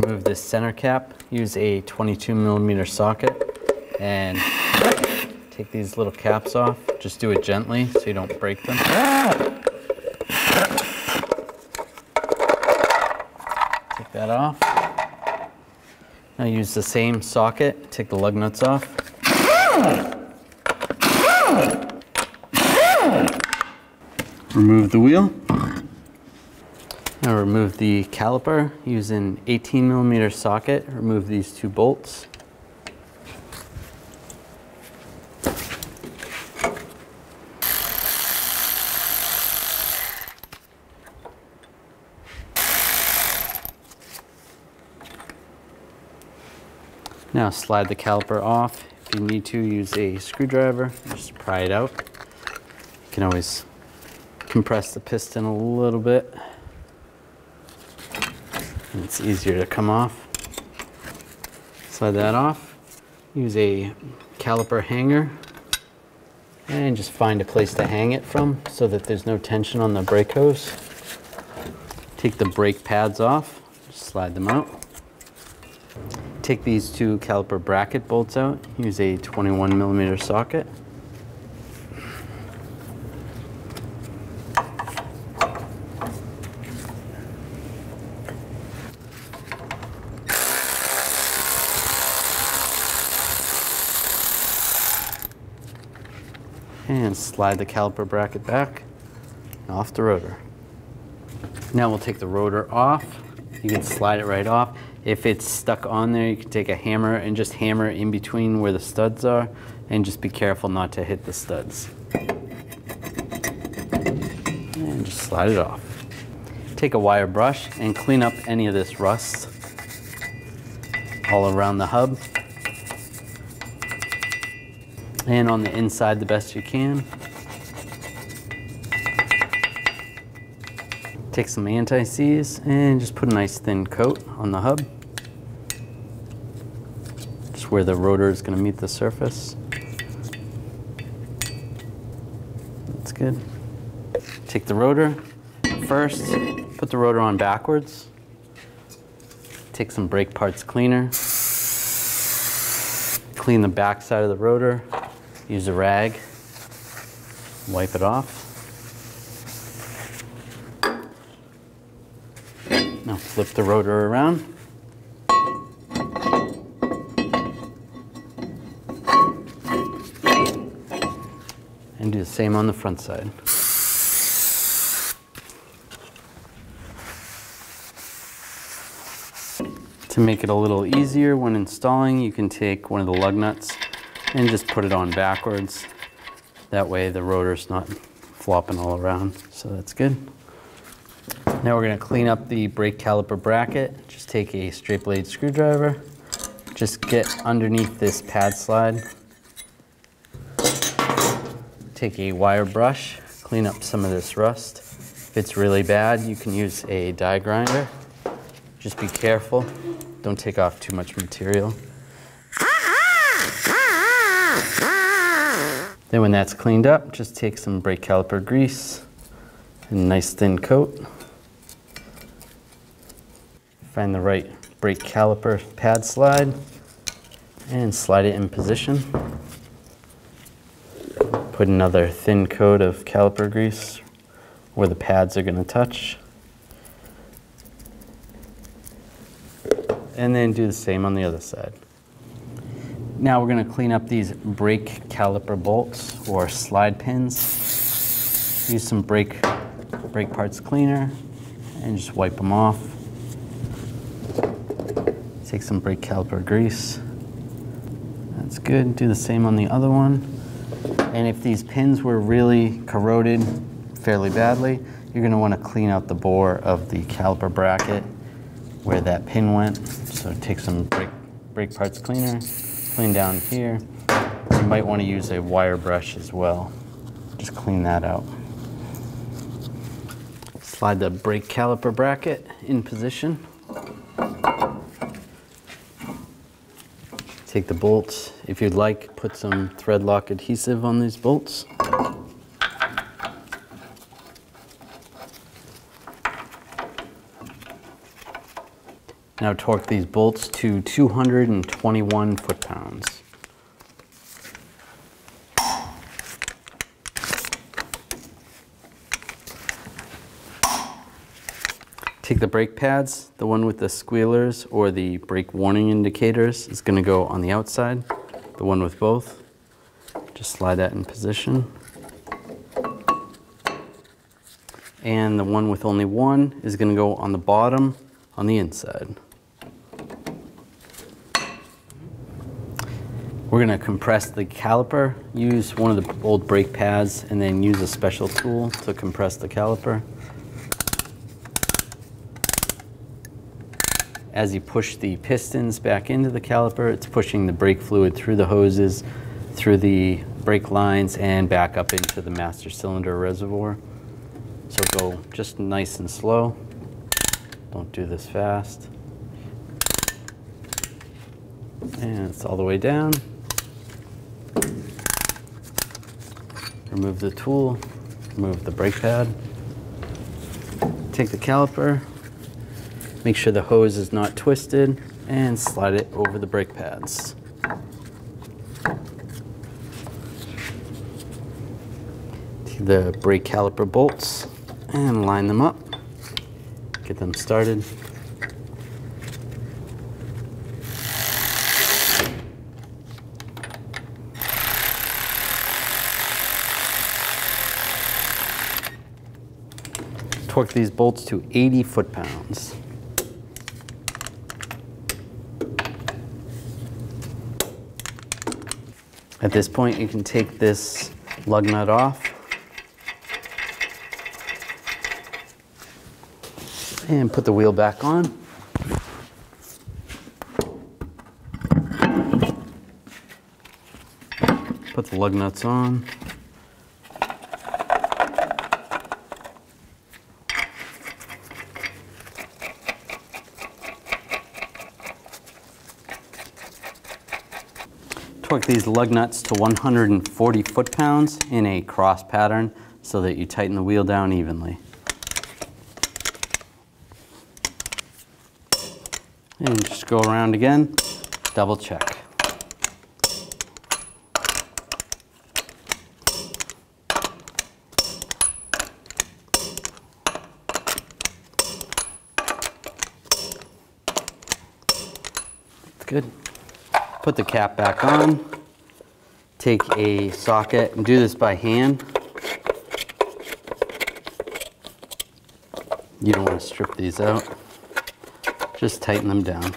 remove this center cap, use a 22 millimeter socket and take these little caps off. Just do it gently so you don't break them. Take that off. Now use the same socket, take the lug nuts off. Remove the wheel. Now remove the caliper. An 18 millimeter socket. Remove these two bolts. Now slide the caliper off. If you need to, use a screwdriver. Just pry it out. You can always compress the piston a little bit. It's easier to come off. Slide that off. Use a caliper hanger and just find a place to hang it from so that there's no tension on the brake hose. Take the brake pads off, just slide them out. Take these two caliper bracket bolts out, use a 21 millimeter socket. Slide the caliper bracket back off the rotor. Now we'll take the rotor off. You can slide it right off. If it's stuck on there, you can take a hammer and just hammer in between where the studs are and just be careful not to hit the studs. And just slide it off. Take a wire brush and clean up any of this rust all around the hub and on the inside the best you can. Take some anti-seize and just put a nice thin coat on the hub. Just where the rotor is going to meet the surface. That's good. Take the rotor. First, put the rotor on backwards. Take some brake parts cleaner. Clean the back side of the rotor. Use a rag, wipe it off. Now flip the rotor around. And do the same on the front side. To make it a little easier when installing, you can take one of the lug nuts and just put it on backwards. That way the rotor's not flopping all around, so that's good. Now we're gonna clean up the brake caliper bracket. Just take a straight blade screwdriver, just get underneath this pad slide. Take a wire brush, clean up some of this rust. If it's really bad, you can use a die grinder. Just be careful, don't take off too much material. Then when that's cleaned up, just take some brake caliper grease and a nice thin coat. Find the right brake caliper pad slide and slide it in position. Put another thin coat of caliper grease where the pads are going to touch. And then do the same on the other side. Now we're going to clean up these brake caliper bolts or slide pins. Use some brake, brake parts cleaner and just wipe them off. Take some brake caliper grease. That's good. Do the same on the other one. And if these pins were really corroded fairly badly, you're going to want to clean out the bore of the caliper bracket where that pin went. So take some brake, brake parts cleaner clean down here. You might want to use a wire brush as well. Just clean that out. Slide the brake caliper bracket in position. Take the bolts. If you'd like, put some thread lock adhesive on these bolts. Now torque these bolts to 221 foot-pounds. Take the brake pads, the one with the squealers or the brake warning indicators is going to go on the outside. The one with both, just slide that in position. And the one with only one is going to go on the bottom on the inside. We're going to compress the caliper, use one of the old brake pads, and then use a special tool to compress the caliper. As you push the pistons back into the caliper, it's pushing the brake fluid through the hoses, through the brake lines, and back up into the master cylinder reservoir. So go just nice and slow. Don't do this fast. And it's all the way down. Remove the tool, remove the brake pad. Take the caliper, Make sure the hose is not twisted and slide it over the brake pads. Take the brake caliper bolts and line them up. Get them started. Torque these bolts to 80 foot-pounds. At this point, you can take this lug nut off. And put the wheel back on. Put the lug nuts on. Torque these lug nuts to 140 foot-pounds in a cross pattern so that you tighten the wheel down evenly. And just go around again, double check. good put the cap back on, take a socket and do this by hand. You don't want to strip these out. Just tighten them down.